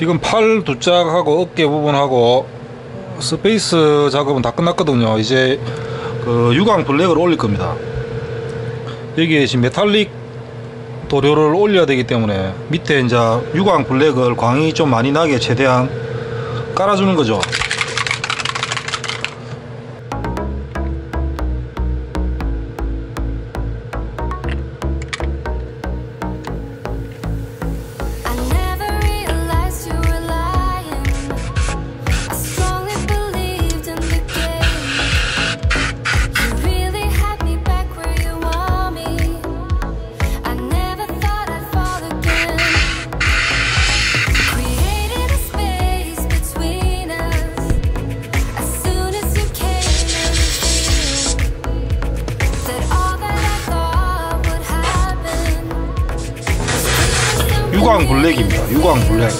지금 팔 두 짝하고 어깨 부분하고 surfacer 작업은 다 끝났거든요. 이제 그 유광 블랙을 올릴 겁니다. 여기에 지금 메탈릭 도료를 올려야 되기 때문에 밑에 이제 유광 블랙을 광이 좀 많이 나게 최대한 깔아주는 거죠. 유광 블랙입니다. 유광 블랙.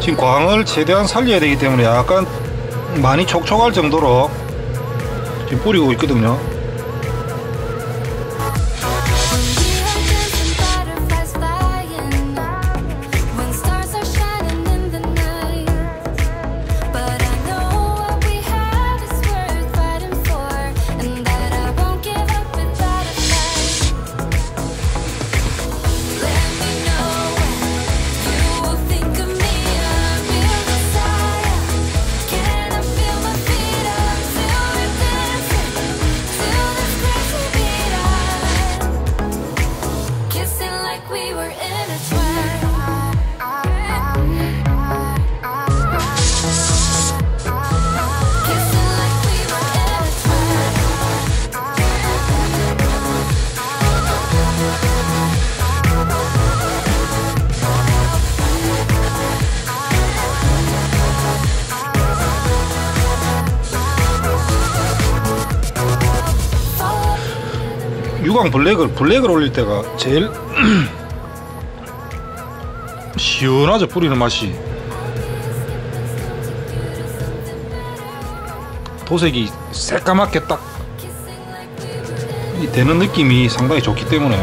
지금 광을 최대한 살려야 되기 때문에 약간 많이 촉촉할 정도로 지금 뿌리고 있거든요. 유광 블랙을 블랙을 올릴 때가 제일 시원하죠 뿌리는 맛이. 도색이 새까맣게 딱이 되는 느낌이 상당히 좋기 때문에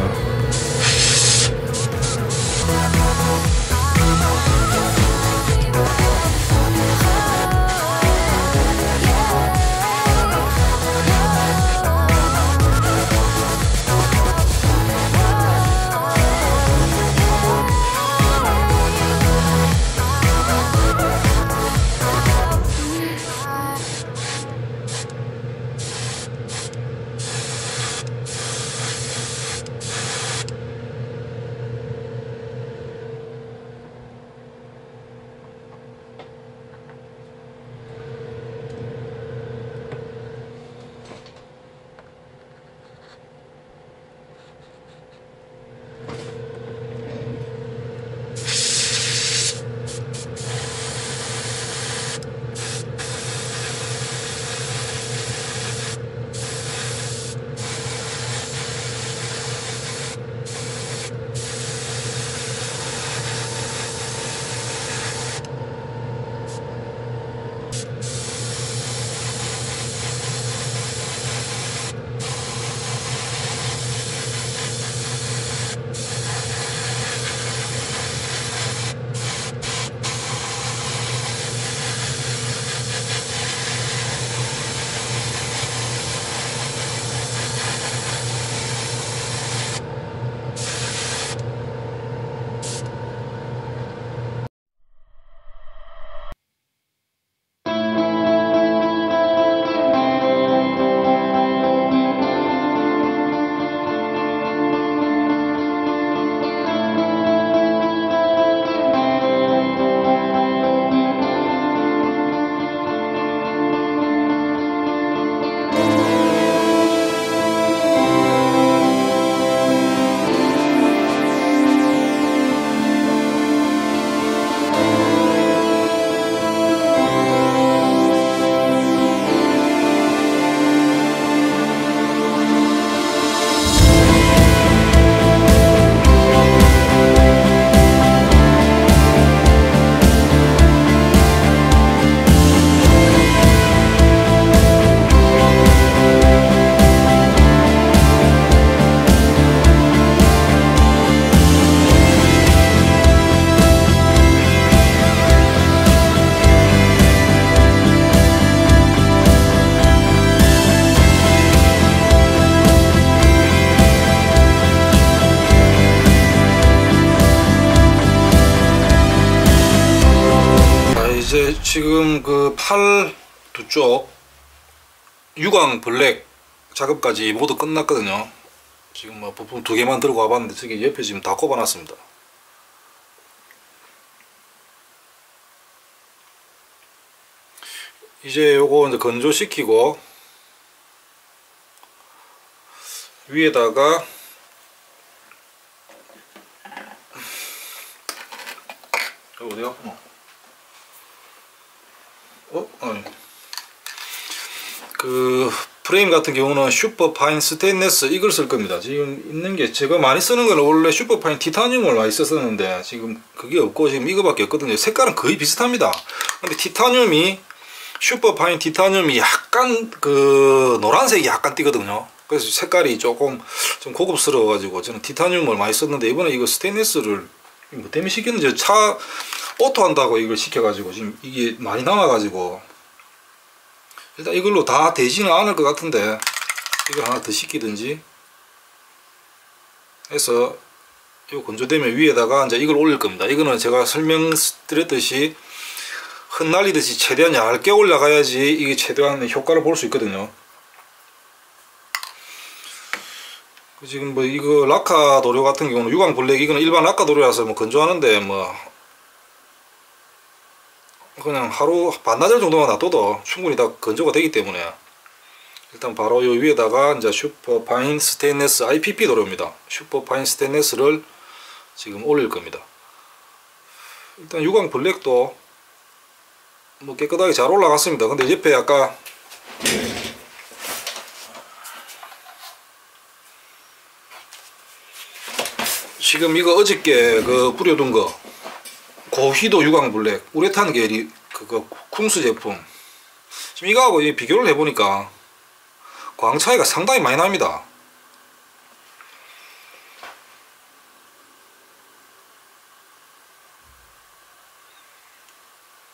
지금 그 팔 두 쪽 유광 블랙 작업까지 모두 끝났거든요. 지금 뭐 부품 두 개만 들고 와봤는데 저기 옆에 지금 다 꼽아놨습니다. 이제 요거 이제 건조시키고 위에다가 어, 어디야? 어. 어? 아니. 그 프레임 같은 경우는 super fine 스테인레스 이걸 쓸 겁니다. 지금 있는 게 제가 많이 쓰는 건 원래 super fine 티타늄을 많이 썼었는데 지금 그게 없고 지금 이거밖에 없거든요. 색깔은 거의 비슷합니다. 근데 티타늄이 super fine 티타늄이 약간 그 노란색이 약간 띄거든요. 그래서 색깔이 조금 좀 고급스러워 가지고 저는 티타늄을 많이 썼는데 이번에 이거 스테인레스를 뭐 때문에 시켰는지 차 오토 한다고 이걸 시켜 가지고 지금 이게 많이 남아 가지고 일단 이걸로 다 되지는 않을 것 같은데 이거 하나 더 시키든지 해서 이거 건조되면 위에다가 이제 이걸 올릴 겁니다. 이거는 제가 설명드렸듯이 흩날리듯이 최대한 얇게 올라가야지 이게 최대한 효과를 볼 수 있거든요. 그 지금 뭐 이거 라카 도료 같은 경우는 유광 블랙 이거는 일반 라카 도료라서 뭐 건조하는데 뭐 그냥 하루 반나절 정도만 놔둬도 충분히 다 건조가 되기 때문에 일단 바로 요 위에다가 이제 super fine 스테인레스 IPP 도료입니다. super fine 스테인레스를 지금 올릴 겁니다. 일단 유광 블랙도 뭐 깨끗하게 잘 올라갔습니다. 근데 옆에 아까 지금 이거 어저께 그 뿌려둔 거 고휘도 유광 블랙 우레탄 계리 그거 쿵스 제품 지금 이거하고 이 비교를 해보니까 광 차이가 상당히 많이 납니다.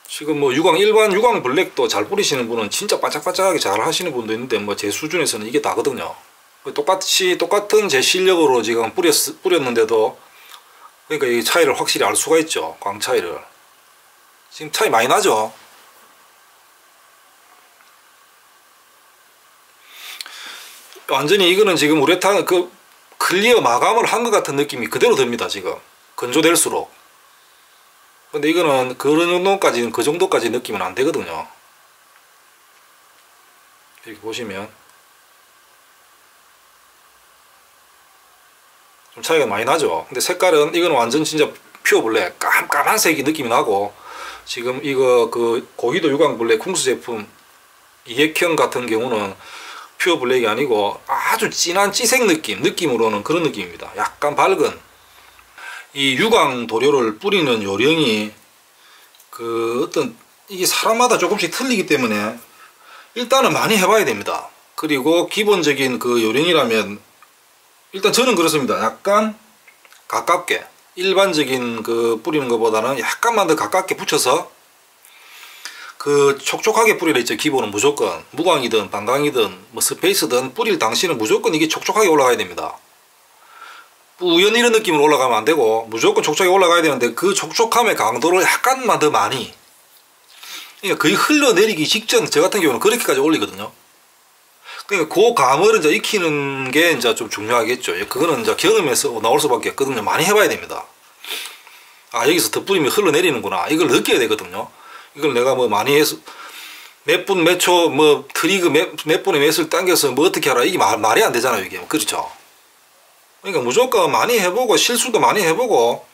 지금 뭐 유광 일반 유광 블랙도 잘 뿌리시는 분은 진짜 바짝바짝하게 잘 하시는 분도 있는데 뭐 제 수준에서는 이게 다거든요. 똑같이 똑같은 제 실력으로 지금 뿌렸 뿌렸는데도 그러니까 이 차이를 확실히 알 수가 있죠. 광 차이를. 지금 차이 많이 나죠. 완전히 이거는 지금 우레탄 그 클리어 마감을 한 것 같은 느낌이 그대로 듭니다. 지금 건조될수록. 근데 이거는 그런 정도까지는 그 정도까지 느낌은 안 되거든요. 이렇게 보시면 차이가 많이 나죠. 근데 색깔은 이거는 완전 진짜 pure black 깜깜한 색이 느낌이 나고 지금 이거 그 고기도 유광 블랙 쿵스 제품 이액형 같은 경우는 pure black이 아니고 아주 진한 쥐색 느낌 느낌으로는 그런 느낌입니다. 약간 밝은 이 유광 도료를 뿌리는 요령이 그 어떤 이게 사람마다 조금씩 틀리기 때문에 일단은 많이 해봐야 됩니다. 그리고 기본적인 그 요령이라면 일단 저는 그렇습니다. 약간 가깝게 일반적인 그 뿌리는 것보다는 약간만 더 가깝게 붙여서 그 촉촉하게 뿌리려 있죠. 기본은 무조건 무광이든 반광이든 뭐 스페이스든 뿌릴 당시는 무조건 이게 촉촉하게 올라가야 됩니다. 우연 이런 느낌으로 올라가면 안 되고 무조건 촉촉하게 올라가야 되는데 그 촉촉함의 강도를 약간만 더 많이 그러니까 거의 흘러내리기 직전 저 같은 경우는 그렇게까지 올리거든요. 그러니까 그 감을 이제 익히는 게 이제 좀 중요하겠죠. 그거는 이제 경험에서 나올 수밖에 없거든요. 많이 해봐야 됩니다. 아 여기서 더 뿌리면 흘러내리는구나. 이걸 느껴야 되거든요. 이걸 내가 뭐 많이 해서 몇 분 몇 초 뭐 트리그 몇, 몇 분에 몇을 당겨서 뭐 어떻게 하라 이게 말, 말이 안 되잖아요. 이게 그렇죠. 그러니까 무조건 많이 해보고 실수도 많이 해보고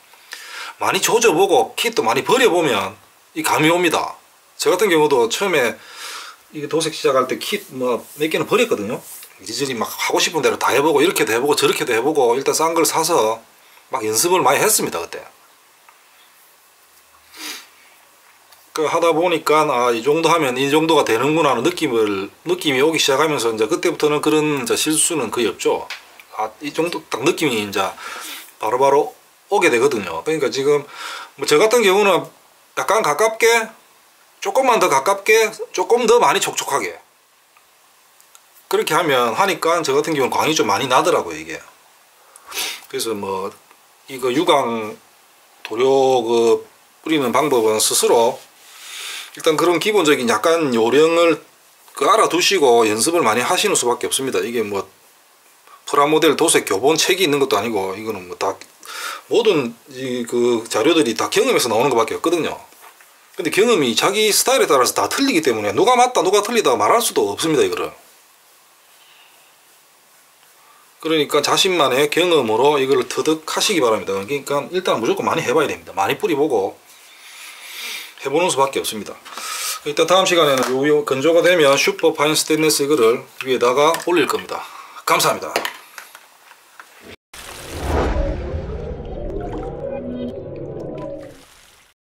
많이 조져보고 킷도 많이 버려보면 이 감이 옵니다. 저 같은 경우도 처음에 이게 도색 시작할 때 킷 뭐 몇 개는 버렸거든요. 이리저리 막 하고 싶은 대로 다 해보고 이렇게도 해보고 저렇게도 해보고 일단 싼 걸 사서 막 연습을 많이 했습니다 그때. 그 하다 보니까 아 이 정도 하면 이 정도가 되는구나 하는 느낌을 느낌이 오기 시작하면서 이제 그때부터는 그런 이제 실수는 거의 없죠. 아 이 정도 딱 느낌이 이제 바로바로 오게 되거든요. 그러니까 지금 뭐 저 같은 경우는 약간 가깝게 조금만 더 가깝게 조금 더 많이 촉촉하게 그렇게 하면 하니까 저 같은 경우는 광이 좀 많이 나더라고요 이게 그래서 뭐 이거 유광 도료 그 뿌리는 방법은 스스로 일단 그런 기본적인 약간 요령을 그 알아두시고 연습을 많이 하시는 수밖에 없습니다. 이게 뭐 프라모델 도색 교본 책이 있는 것도 아니고 이거는 뭐 다 모든 이 그 자료들이 다 경험에서 나오는 것밖에 없거든요. 근데 경험이 자기 스타일에 따라서 다 틀리기 때문에 누가 맞다 누가 틀리다 말할 수도 없습니다 이거를. 그러니까 자신만의 경험으로 이걸 터득하시기 바랍니다. 그러니까 일단 무조건 많이 해봐야 됩니다. 많이 뿌리보고 해보는 수밖에 없습니다. 일단 다음 시간에는 요, 요 건조가 되면 super fine 스테인리스 이거를 위에다가 올릴 겁니다. 감사합니다.